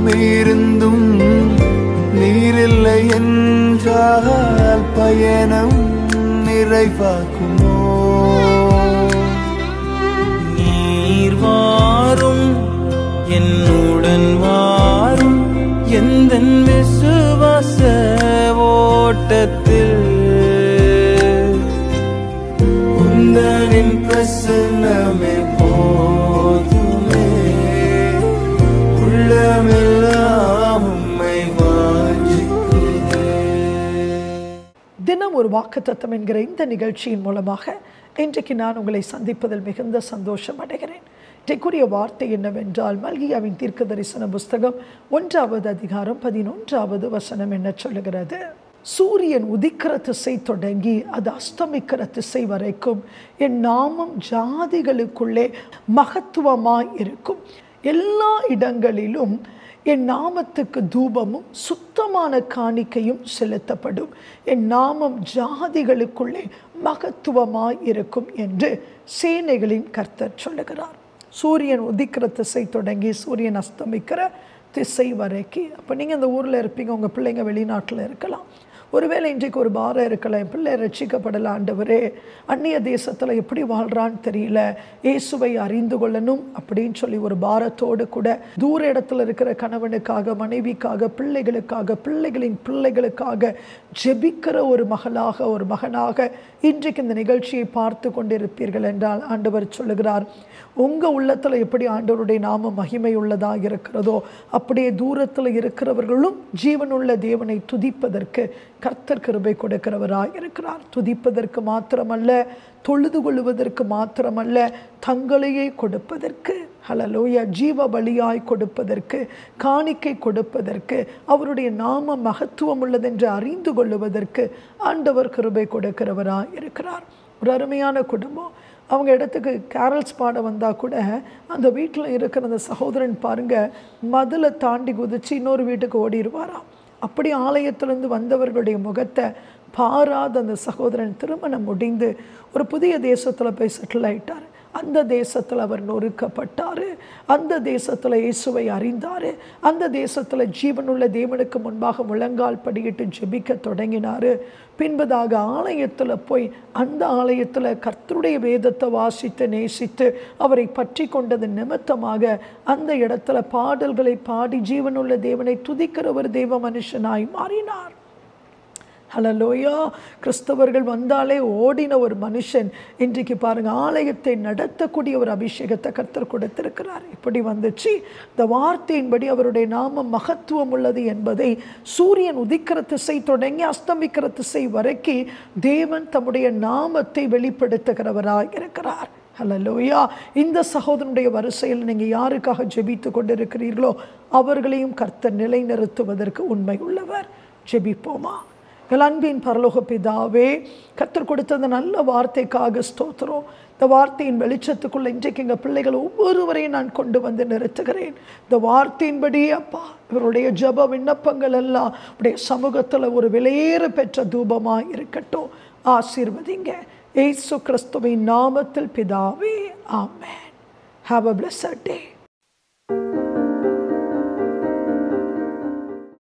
நாம் இருந்தும் நீரில்லை என்றால் பயணம் நிறைவாக்குமோ நீர் வாரும் என்னுடன் வாரும் எந்த விசுவாச ஓட்டத்தில்? உந்தனின் பிரசன்னமே தினம் ஒரு வாக்குத்தத்தம் என்கிற இந்த நிகழ்ச்சியின் மூலமாக இன்றைக்கு நான் உங்களை சந்திப்பதில் மிகுந்த சந்தோஷம் அடைகிறேன். இன்றைக்குரிய வார்த்தை என்னவென்றால் மல்கியாவின் தீர்க்க தரிசன புஸ்தகம் ஒன்றாவது அதிகாரம் பதினொன்றாவது வசனம் என்ன சொல்லுகிறது? சூரியன் உதிக்கிற திசை தொடங்கி அது அஸ்தமிக்கிற திசை வரைக்கும் என் நாமம் ஜாதிகளுக்குள்ளே மகத்துவமாய் இருக்கும். எல்லா இடங்களிலும் என் நாமத்துக்கு தூபமும் சுத்தமான காணிக்கையும் செலுத்தப்படும். என் நாமம் ஜாதிகளுக்குள்ளே மகத்துவமாய் இருக்கும் என்று சேனைகளின் கர்த்தர் சொல்லுகிறார். சூரியன் உதிக்கிற திசை தொடங்கி சூரியன் அஸ்தமிக்கிற திசை வரைக்கும் அப்போ நீங்கள் இந்த ஊரில் இருப்பீங்க உங்கள் பிள்ளைங்க வெளிநாட்டில் இருக்கலாம். ஒருவேளை இன்றைக்கு ஒரு பாரம் இருக்கலாம் என் பிள்ளை ரட்சிக்கப்படல ஆண்டவரே அந்நிய தேசத்தில் எப்படி வாழ்கிறான்னு தெரியல இயேசுவை அறிந்து கொள்ளணும் அப்படின்னு சொல்லி ஒரு பாரத்தோடு கூட தூர இடத்துல இருக்கிற கணவனுக்காக மனைவிக்காக பிள்ளைகளுக்காக பிள்ளைகளின் பிள்ளைகளுக்காக ஜெபிக்கிற ஒரு மகளாக ஒரு மகனாக இன்றைக்கு இந்த நிகழ்ச்சியை பார்த்து கொண்டிருப்பீர்கள் என்றால் ஆண்டவர் சொல்லுகிறார் உங்கள் உள்ளத்தில் எப்படி ஆண்டவருடைய நாம மகிமை உள்ளதாக இருக்கிறதோ அப்படியே தூரத்தில் இருக்கிறவர்களும் ஜீவனுள்ள தேவனை துதிப்பதற்கு கர்த்தர் கிருபை கொடுக்கிறவராக இருக்கிறார். துதிப்பதற்கு மாத்திரமல்ல தொழுது கொள்வதற்கு மாத்திரமல்ல தங்களையே கொடுப்பதற்கு ஹலலோய ஜீவ பலியாய் கொடுப்பதற்கு காணிக்கை கொடுப்பதற்கு அவருடைய நாம மகத்துவம் உள்ளதென்று அறிந்து கொள்ளுவதற்கு ஆண்டவர் கிருபை கொடுக்கிறவராக இருக்கிறார். ஒரு அருமையான குடும்பம். அவங்க இடத்துக்கு கேரல்ஸ் பாட வந்தால் கூட அந்த வீட்டில் இருக்கிற அந்த சகோதரன் பாருங்கள் மதிலை தாண்டி குதித்து இன்னொரு வீட்டுக்கு ஓடிடுவாராம் அப்படி ஆலயத்திலிருந்து வந்தவர்களுடைய முகத்தை பாராத அந்த சகோதரன் திருமணம் முடிந்து ஒரு புதிய தேசத்தில் போய் செட்டில் ஆயிட்டார். அந்த தேசத்தில் அவர் நொறுக்கப்பட்டார். அந்த தேசத்தில் இயேசுவை அறிந்தார். அந்த தேசத்தில் ஜீவனுள்ள தேவனுக்கு முன்பாக முழங்கால் படியிட்டு ஜெபிக்க தொடங்கினார். பின்பதாக ஆலயத்தில் போய் அந்த ஆலயத்தில் கர்த்தருடைய வேதத்தை வாசித்து நேசித்து அவரை பற்றி கொண்டது நிமித்தமாக அந்த இடத்துல பாடல்களை பாடி ஜீவனுள்ள தேவனை துதிக்கிற ஒரு தெய்வ மனுஷனாய் மாறினார். ஹலலோயா. கிறிஸ்தவர்கள் வந்தாலே ஓடின ஒரு மனுஷன். இன்றைக்கு பாருங்கள் ஆலயத்தை நடத்தக்கூடிய ஒரு அபிஷேகத்தை கர்த்தர் கொடுத்திருக்கிறார். இப்படி வந்துச்சு. இந்த வார்த்தையின்படி அவருடைய நாமம் மகத்துவம் உள்ளது என்பதை சூரியன் உதிக்கிற திசை தொடங்கி அஸ்தமிக்கிற திசை வரைக்கும் தேவன் தம்முடைய நாமத்தை வெளிப்படுத்துகிறவராக இருக்கிறார். ஹலலோயா. இந்த சகோதரனுடைய வரிசையில் நீங்கள் யாருக்காக ஜெபித்து கொண்டிருக்கிறீர்களோ அவர்களையும் கர்த்தர் நிலைநிறுத்துவதற்கு உண்மை உள்ளவர். ஜெபிப்போமா? எங்கள் அன்பின் பரலோக பிதாவே கற்றுக் கொடுத்த அந்த நல்ல வார்த்தைக்காக ஸ்தோத்திரம். இந்த வார்த்தையின் வெளிச்சத்துக்குள்ளே இன்றைக்கு எங்கள் பிள்ளைகள் ஒவ்வொருவரையும் நான் கொண்டு வந்து நிறுத்துகிறேன். இந்த வார்த்தையின்படி அப்பா இவருடைய ஜப விண்ணப்பங்கள் எல்லாம் உடைய சமூகத்தில் ஒரு விலையேற பெற்ற தூபமாக இருக்கட்டும். ஆசீர்வதிங்க. ஏசு கிறிஸ்துவின் நாமத்தில் பிதாவே ஆமேன். Have a plus day